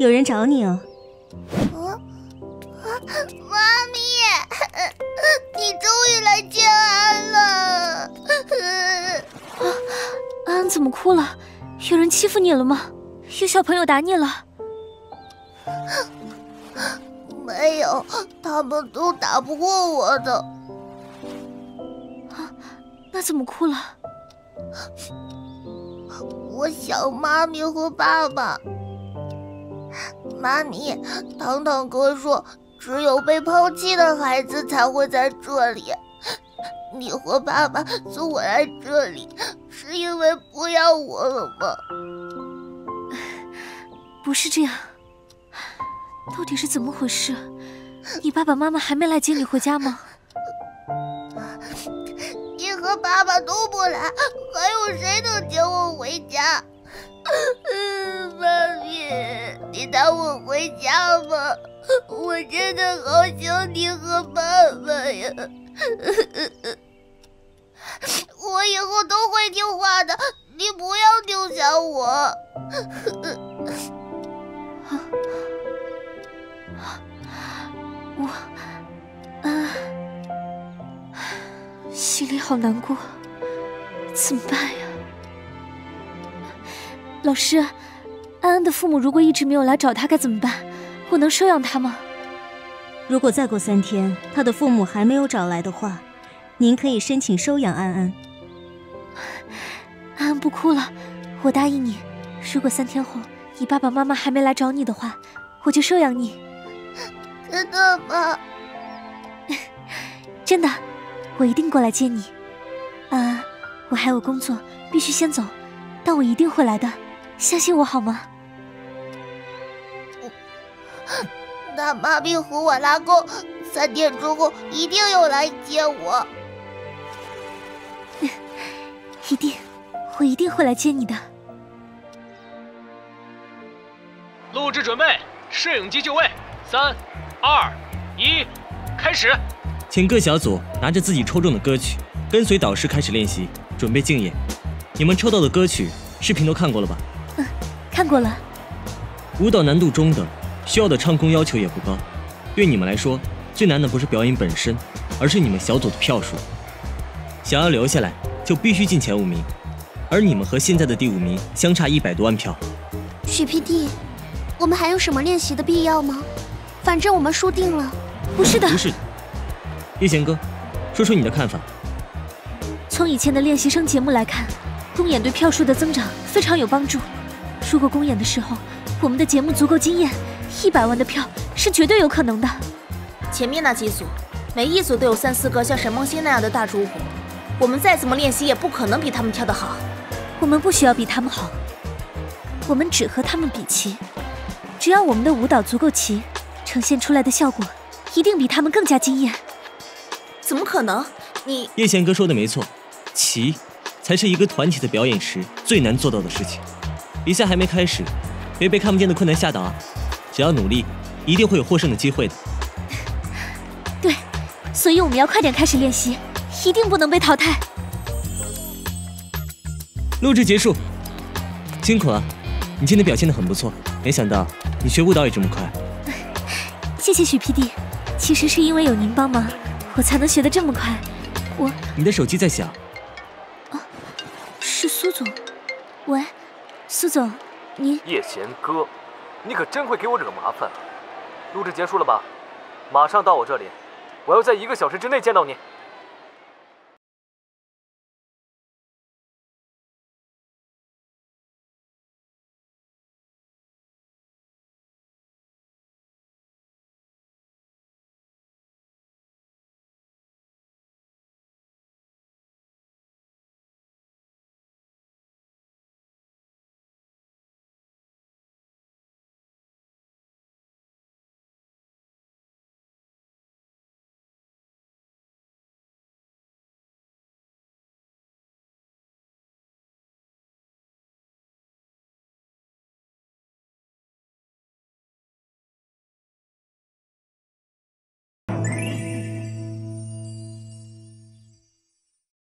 有人找你哦。啊啊！妈咪，你终于来见安了。啊，安安怎么哭了？有人欺负你了吗？有小朋友打你了？没有，他们都打不过我的。啊，那怎么哭了？我想妈咪和爸爸。妈咪，糖糖哥说，只有被抛弃的孩子才会在这里。你和爸爸送我来这里，是因为不要我了吗？不是这样，到底是怎么回事？你爸爸妈妈还没来接你回家吗？你和爸爸都不来，还有谁能接我回家？带我回家吧，我真的好想你和爸爸呀！我以后都会听话的，你不要丢下我。我，啊，心里好难过，怎么办呀？老师，安安的父母如果一直没有来找他，该怎么办？我能收养他吗？如果再过三天，他的父母还没有找来的话，您可以申请收养安安。安安不哭了，我答应你，如果三天后你爸爸妈妈还没来找你的话，我就收养你。真的吗？真的，我一定过来接你。安安，我还有工作，必须先走，但我一定会来的，相信我好吗？那妈咪和我拉钩，三天之后一定要来接我。一定，我一定会来接你的。录制准备，摄影机就位，三、二、一，开始。请各小组拿着自己抽中的歌曲，跟随导师开始练习，准备竞演。你们抽到的歌曲，视频都看过了吧？嗯，看过了。舞蹈难度中等，需要的唱功要求也不高。对你们来说，最难的不是表演本身，而是你们小组的票数。想要留下来，就必须进前五名。而你们和现在的第五名相差一百多万票。许 PD，我们还有什么练习的必要吗？反正我们输定了。不是的，不是。叶贤哥，说说你的看法。从以前的练习生节目来看，公演对票数的增长非常有帮助。如果公演的时候我们的节目足够惊艳，一百万的票是绝对有可能的。前面那几组，每一组都有三四个像沈梦欣那样的大主舞，我们再怎么练习也不可能比他们跳得好。我们不需要比他们好，我们只和他们比齐。只要我们的舞蹈足够齐，呈现出来的效果一定比他们更加惊艳。怎么可能？你叶贤哥说的没错，齐才是一个团体的表演时最难做到的事情。比赛还没开始，别被看不见的困难吓倒啊！只要努力，一定会有获胜的机会的。对，所以我们要快点开始练习，一定不能被淘汰。录制结束，辛苦了，你今天表现的很不错，没想到你学舞蹈也这么快。谢谢许 PD，其实是因为有您帮忙。我才能学得这么快，我。你的手机在响。啊，是苏总。喂，苏总，您。叶贤哥，你可真会给我惹麻烦。录制结束了吧？马上到我这里，我要在一个小时之内见到你。